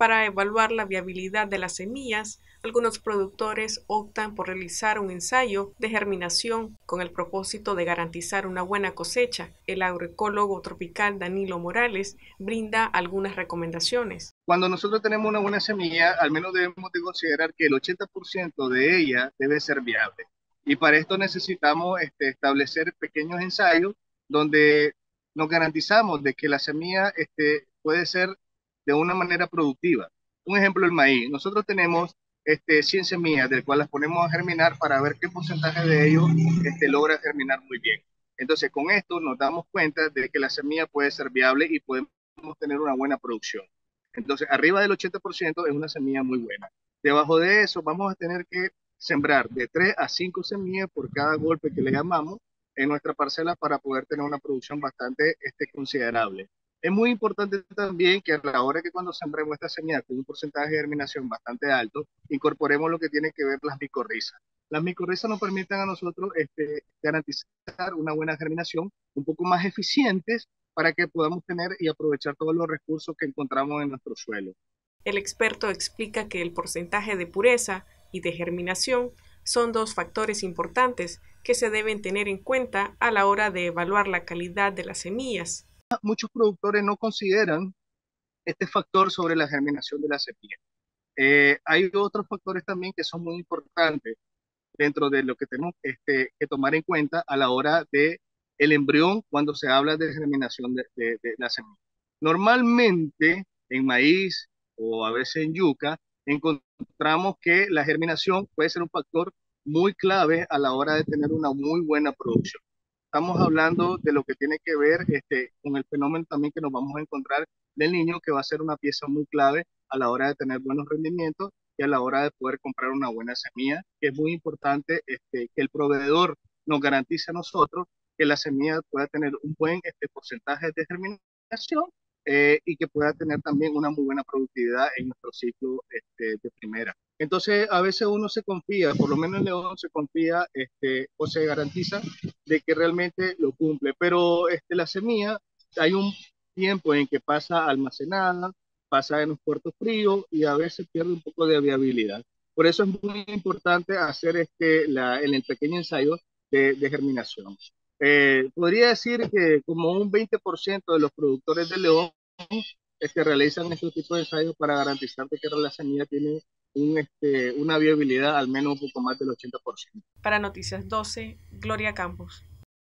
Para evaluar la viabilidad de las semillas, algunos productores optan por realizar un ensayo de germinación con el propósito de garantizar una buena cosecha. El agroecólogo tropical Danilo Morales brinda algunas recomendaciones. Cuando nosotros tenemos una buena semilla, al menos debemos de considerar que el 80% de ella debe ser viable. Y para esto necesitamos este, establecer pequeños ensayos donde nos garantizamos de que la semilla este, puede ser de una manera productiva. Un ejemplo, el maíz. Nosotros tenemos este, 100 semillas, del cual las ponemos a germinar para ver qué porcentaje de ellos este, logra germinar muy bien. Entonces, con esto nos damos cuenta de que la semilla puede ser viable y podemos tener una buena producción. Entonces, arriba del 80% es una semilla muy buena. Debajo de eso, vamos a tener que sembrar de 3 a 5 semillas por cada golpe que le llamamos en nuestra parcela para poder tener una producción bastante este, considerable. Es muy importante también que a la hora que cuando sembremos esta semilla con un porcentaje de germinación bastante alto, incorporemos lo que tiene que ver las micorrizas. Las micorrizas nos permiten a nosotros este, garantizar una buena germinación, un poco más eficientes para que podamos tener y aprovechar todos los recursos que encontramos en nuestro suelo. El experto explica que el porcentaje de pureza y de germinación son dos factores importantes que se deben tener en cuenta a la hora de evaluar la calidad de las semillas muchos productores no consideran este factor sobre la germinación de la semilla. Eh, hay otros factores también que son muy importantes dentro de lo que tenemos este, que tomar en cuenta a la hora de el embrión cuando se habla de germinación de, de la semilla. Normalmente en maíz o a veces en yuca encontramos que la germinación puede ser un factor muy clave a la hora de tener una muy buena producción estamos hablando de lo que tiene que ver este, con el fenómeno también que nos vamos a encontrar del niño, que va a ser una pieza muy clave a la hora de tener buenos rendimientos y a la hora de poder comprar una buena semilla, que es muy importante este, que el proveedor nos garantice a nosotros que la semilla pueda tener un buen este, porcentaje de germinación eh, y que pueda tener también una muy buena productividad en nuestro ciclo este, de primera. Entonces, a veces uno se confía, por lo menos en León se confía este, o se garantiza de que realmente lo cumple, pero este, la semilla hay un tiempo en que pasa almacenada, pasa en los puertos fríos y a veces pierde un poco de viabilidad. Por eso es muy importante hacer este, la, el pequeño ensayo de, de germinación. Eh, podría decir que como un 20% de los productores de León este, realizan este tipo de ensayos para garantizar que la semilla tiene un, este, una viabilidad al menos un poco más del 80%. Para Noticias 12, Gloria Campos.